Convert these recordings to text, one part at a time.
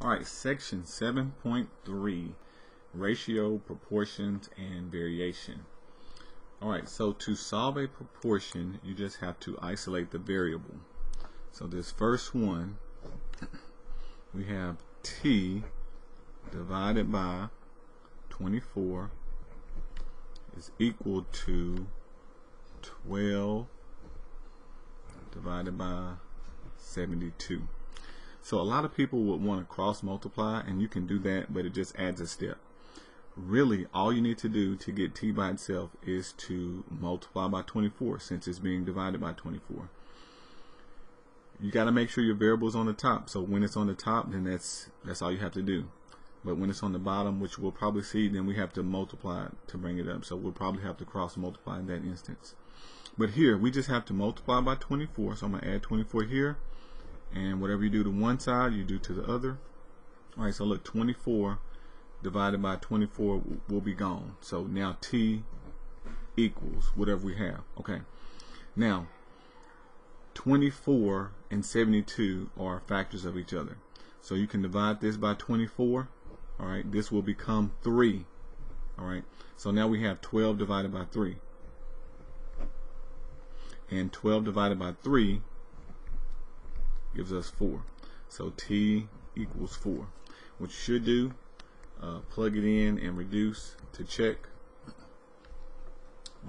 All right, section 7.3 ratio, proportions, and variation. All right, so to solve a proportion, you just have to isolate the variable. So this first one, we have t divided by 24 is equal to 12 divided by 72. So a lot of people would want to cross multiply and you can do that but it just adds a step. Really all you need to do to get t by itself is to multiply by 24 since it's being divided by 24. You got to make sure your variable is on the top. So when it's on the top then that's that's all you have to do. But when it's on the bottom, which we'll probably see, then we have to multiply to bring it up. So we'll probably have to cross multiply in that instance. But here, we just have to multiply by 24. So I'm going to add 24 here and whatever you do to one side you do to the other. Alright so look 24 divided by 24 will be gone. So now t equals whatever we have. Okay. Now 24 and 72 are factors of each other. So you can divide this by 24 alright this will become 3 alright so now we have 12 divided by 3 and 12 divided by 3 gives us 4. So t equals 4. What you should do, uh, plug it in and reduce to check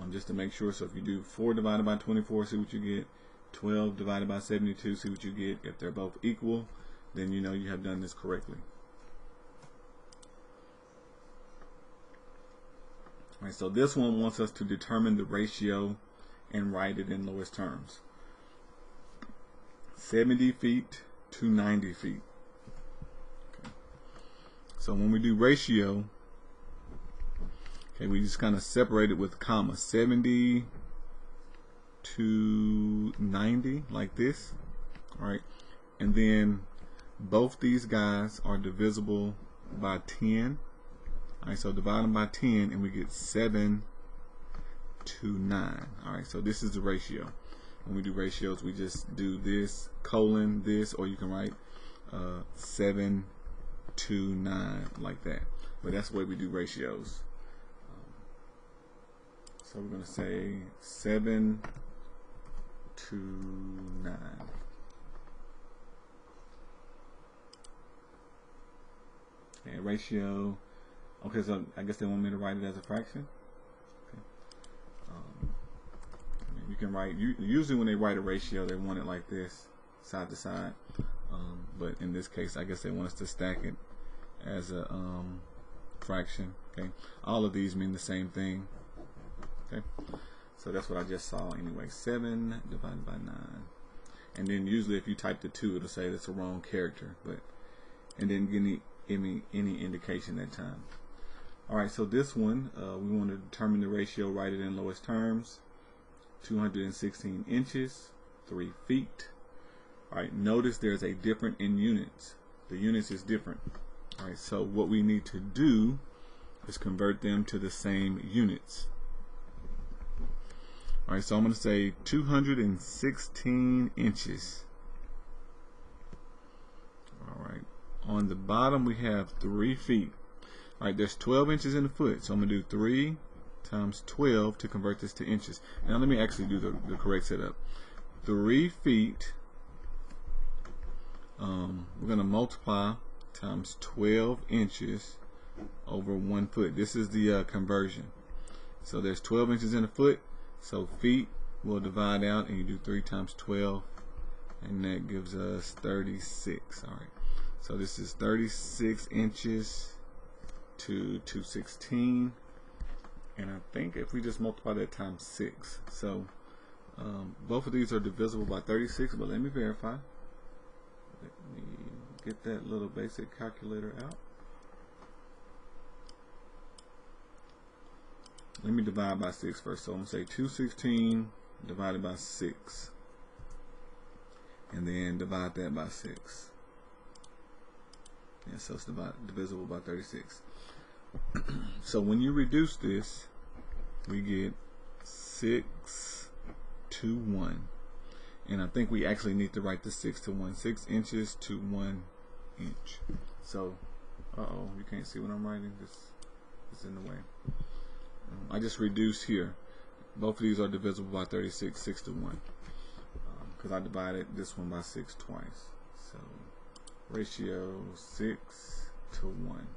um, just to make sure. So if you do 4 divided by 24, see what you get. 12 divided by 72, see what you get. If they're both equal, then you know you have done this correctly. Alright, so this one wants us to determine the ratio and write it in lowest terms. 70 feet to 90 feet. Okay. So when we do ratio, okay, we just kind of separate it with comma. 70 to 90, like this. All right. And then both these guys are divisible by 10. All right, so divide them by 10 and we get 7 to 9. All right, so this is the ratio when we do ratios, we just do this colon this, or you can write uh, 7 to 9 like that. But that's the way we do ratios. Um, so we're going to say 7 to 9. Okay, ratio. Okay, so I guess they want me to write it as a fraction. You can write usually when they write a ratio they want it like this side to side. Um, but in this case I guess they want us to stack it as a um, fraction okay? All of these mean the same thing okay? So that's what I just saw anyway. 7 divided by 9 and then usually if you type the 2 it'll say that's a wrong character but and then give any, any indication that time. Alright so this one uh, we want to determine the ratio write it in lowest terms 216 inches, 3 feet. Alright, notice there's a different in units. The units is different. Alright, so what we need to do is convert them to the same units. Alright, so I'm going to say 216 inches. Alright, on the bottom we have 3 feet. Alright, there's 12 inches in the foot, so I'm going to do 3 times 12 to convert this to inches. Now let me actually do the, the correct setup. 3 feet, um, we're going to multiply times 12 inches over 1 foot. This is the uh, conversion. So there's 12 inches in a foot, so feet will divide out and you do 3 times 12 and that gives us 36. Alright, so this is 36 inches to 216 and I think if we just multiply that times 6 so um, both of these are divisible by 36 but let me verify. Let me get that little basic calculator out. Let me divide by 6 first. So I'm going to say 216 divided by 6 and then divide that by 6 yeah, so it's divisible by 36 so when you reduce this we get 6 to 1 and I think we actually need to write the 6 to 1 6 inches to 1 inch So, uh oh, you can't see what I'm writing. This is in the way. Um, I just reduced here. Both of these are divisible by 36, 6 to 1. Because um, I divided this one by 6 twice. So, ratio 6 to 1.